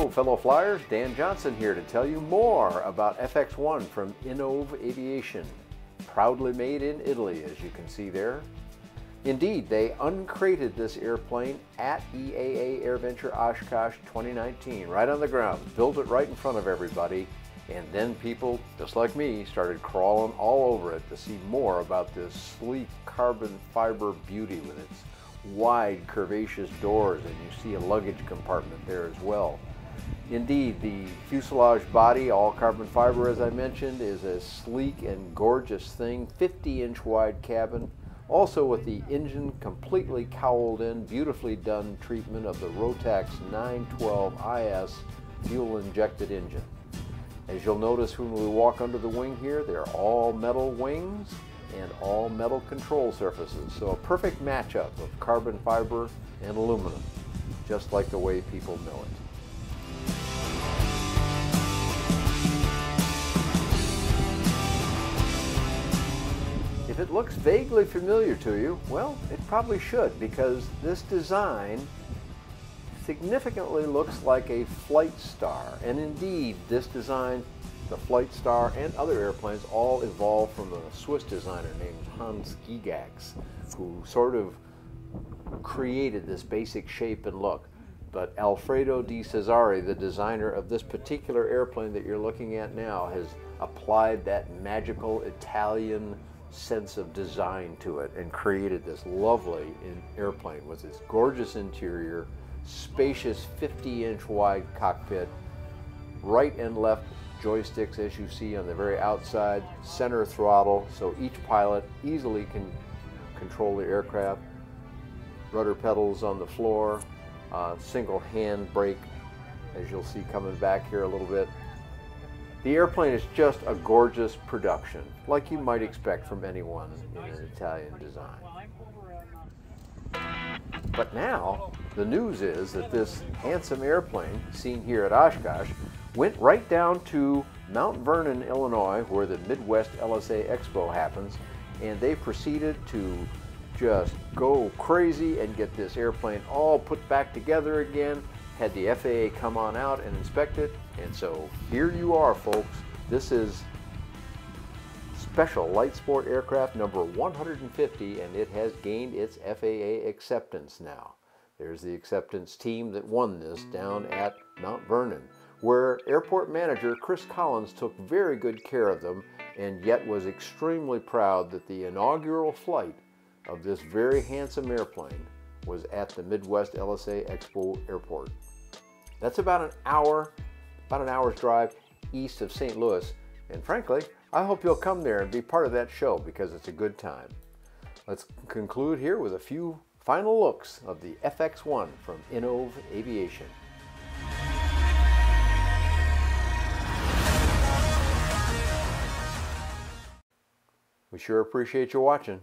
Hello, fellow flyers. Dan Johnson here to tell you more about FX1 from Innov Aviation. Proudly made in Italy, as you can see there. Indeed, they uncrated this airplane at EAA AirVenture Oshkosh 2019, right on the ground, built it right in front of everybody, and then people, just like me, started crawling all over it to see more about this sleek carbon fiber beauty with its wide curvaceous doors and you see a luggage compartment there as well. Indeed, the fuselage body, all carbon fiber as I mentioned, is a sleek and gorgeous thing, 50 inch wide cabin, also with the engine completely cowled in, beautifully done treatment of the Rotax 912 IS fuel injected engine. As you'll notice when we walk under the wing here, they're all metal wings and all metal control surfaces. So a perfect matchup of carbon fiber and aluminum, just like the way people know it. It looks vaguely familiar to you, well, it probably should because this design significantly looks like a Flight Star. And indeed, this design the Flight Star, and other airplanes all evolved from a Swiss designer named Hans Gygax, who sort of created this basic shape and look. But Alfredo di Cesare, the designer of this particular airplane that you're looking at now, has applied that magical Italian sense of design to it and created this lovely airplane with its gorgeous interior, spacious 50 inch wide cockpit, right and left joysticks as you see on the very outside, center throttle, so each pilot easily can control the aircraft, rudder pedals on the floor, uh, single hand brake, as you'll see coming back here a little bit. The airplane is just a gorgeous production, like you might expect from anyone in an Italian design. But now, the news is that this handsome airplane, seen here at Oshkosh, went right down to Mount Vernon, Illinois, where the Midwest LSA Expo happens, and they proceeded to just go crazy and get this airplane all put back together again, had the FAA come on out and inspect it, and so here you are, folks. This is special light sport aircraft number 150, and it has gained its FAA acceptance now. There's the acceptance team that won this down at Mount Vernon where airport manager Chris Collins took very good care of them and yet was extremely proud that the inaugural flight of this very handsome airplane was at the Midwest LSA Expo Airport. That's about an hour, about an hour's drive east of St. Louis, and frankly, I hope you'll come there and be part of that show because it's a good time. Let's conclude here with a few final looks of the FX1 from Innov Aviation. We sure appreciate you watching.